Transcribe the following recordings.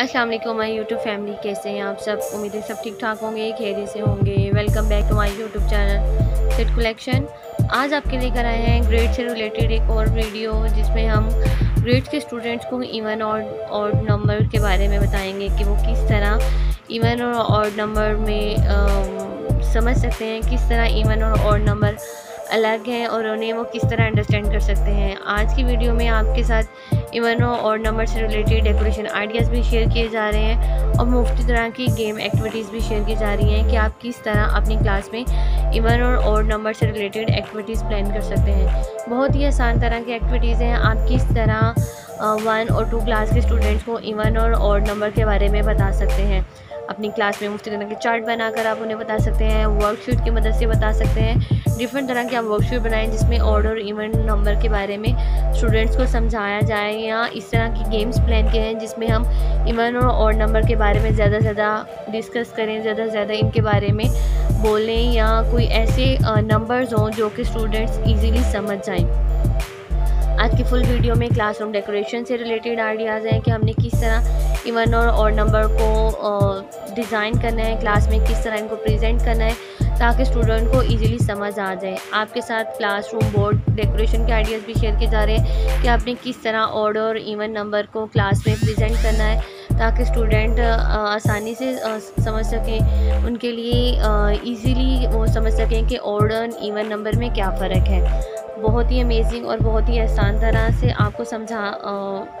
अस्सलाम वालेकुम my YouTube family कैसे हैं आप सब? उम्मीद है सब ठीक ठाक होंगे खेरे से होंगे। Welcome back to my YouTube channel set collection आज आपके लेकर आए हैं ग्रेड से रिलेटेड एक और वीडियो जिसमें हम ग्रेड के स्टूडेंट्स को इवन और और नंबर के बारे में बताएँगे कि वो किस तरह इवन और और नंबर में आ, समझ सकते हैं किस तरह इवन और और नंबर अलग हैं और उन्हें वो किस तरह अंडरस्टैंड कर सकते हैं। आज की वीडियो में आपके साथ इवनो और नंबर से रिलेटेड डेकोरेशन आइडियाज़ भी शेयर किए जा रहे हैं और मुफ़्त तरह की गेम एक्टिविटीज़ भी शेयर की जा रही हैं कि आप किस तरह अपनी क्लास में इवन और और नंबर से रिलेटेड एक्टिविटीज़ प्लान कर सकते हैं। बहुत ही आसान तरह की एक्टिविटीज़ हैं। आप किस तरह वन और टू क्लास के स्टूडेंट्स को इवन और और नंबर के बारे में बता सकते हैं। अपनी क्लास में मुफ़्त तरह के चार्ट बनाकर आप उन्हें बता सकते हैं वर्कशीट की मदद से बता सकते हैं। डिफरेंट तरह के आप वर्कशीट बनाएँ जिसमें ऑड और इवन नंबर के बारे में स्टूडेंट्स को समझाया जाए या इस तरह की गेम्स प्लान किए हैं जिसमें हम इवन और ऑर्ड नंबर के बारे में ज़्यादा से ज़्यादा डिस्कस करें, ज़्यादा से ज़्यादा इनके बारे में बोलें या कोई ऐसे नंबर्स हों जो कि स्टूडेंट्स ईज़िली समझ जाएँ। आज की फुल वीडियो में क्लासरूम डेकोरेशन से रिलेटेड आइडियाज़ हैं कि हमने किस तरह इवन और और नंबर को डिज़ाइन करना है क्लास में किस तरह इनको प्रेजेंट करना है, ताकि स्टूडेंट को इजीली समझ आ जाए। आपके साथ क्लासरूम बोर्ड डेकोरेशन के आइडियाज़ भी शेयर किए जा रहे हैं कि आपने किस तरह ऑर्डर और इवन नंबर को क्लास में प्रेजेंट करना है, ताकि स्टूडेंट आसानी से समझ सकें, उनके लिए इजीली वो समझ सकें कि ऑर्डर इवन नंबर में क्या फ़र्क है। बहुत ही अमेजिंग और बहुत ही आसान तरह से आपको समझा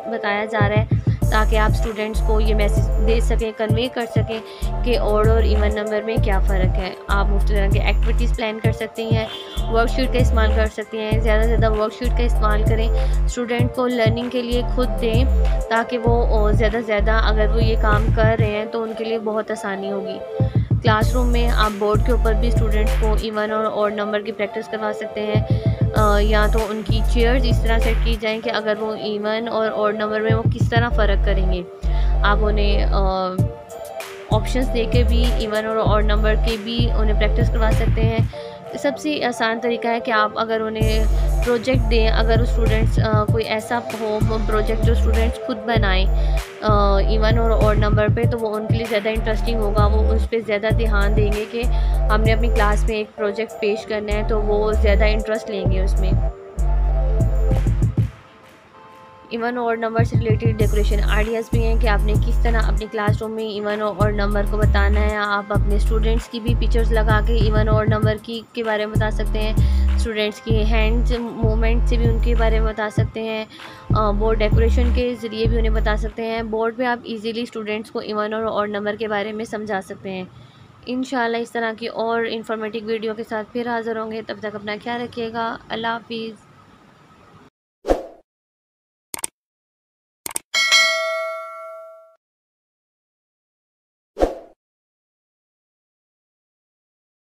बताया जा रहा है, ताकि आप स्टूडेंट्स को ये मैसेज दे सकें कन्वे कर सकें कि ऑड और इवन नंबर में क्या फ़र्क है। आप मुफ़्त तरह के एक्टिविटीज़ प्लान कर सकती हैं वर्कशीट का इस्तेमाल कर सकती हैं, ज़्यादा से ज़्यादा वर्कशीट का इस्तेमाल करें। स्टूडेंट को लर्निंग के लिए खुद दें, ताकि वो ज़्यादा से ज़्यादा अगर वो ये काम कर रहे हैं तो उनके लिए बहुत आसानी होगी। क्लासरूम में आप बोर्ड के ऊपर भी स्टूडेंट्स को इवन और ऑड नंबर की प्रैक्टिस करवा सकते हैं। या तो उनकी चेयर्स इस तरह सेट की जाएँ कि अगर वो इवन और ऑड नंबर में वो किस तरह फ़र्क करेंगे। आप उन्हें ऑप्शंस दे के भी इवन और ऑड नंबर के भी उन्हें प्रैक्टिस करवा सकते हैं। सबसे आसान तरीका है कि आप अगर उन्हें प्रोजेक्ट दें, अगर स्टूडेंट्स कोई ऐसा हो प्रोजेक्ट जो स्टूडेंट्स खुद बनाएँ इवन और और नंबर पे तो वो उनके लिए ज़्यादा इंटरेस्टिंग होगा। वो उस पर ज़्यादा ध्यान देंगे कि हमने अपनी क्लास में एक प्रोजेक्ट पेश करना है तो वो ज़्यादा इंटरेस्ट लेंगे उसमें। इवन और नंबर से रिलेटेड डेकोरेशन आइडियाज़ भी हैं कि आपने किस तरह अपनी क्लासरूम में इवन और नंबर को बताना है। आप अपने स्टूडेंट्स की भी पिक्चर्स लगा के इवन और नंबर की, के बारे में बता सकते हैं। स्टूडेंट्स की हैंड मूवमेंट से भी उनके बारे में बता सकते हैं। बोर्ड डेकोरेशन के ज़रिए भी उन्हें बता सकते हैं। बोर्ड पे आप इजीली स्टूडेंट्स को इवन और, और नंबर के बारे में समझा सकते हैं। इन इस तरह की और इन्फॉर्मेटिव वीडियो के साथ फिर हाज़िर होंगे। तब तक अपना ख्याल रखिएगा। अल्लाह हाफिज़।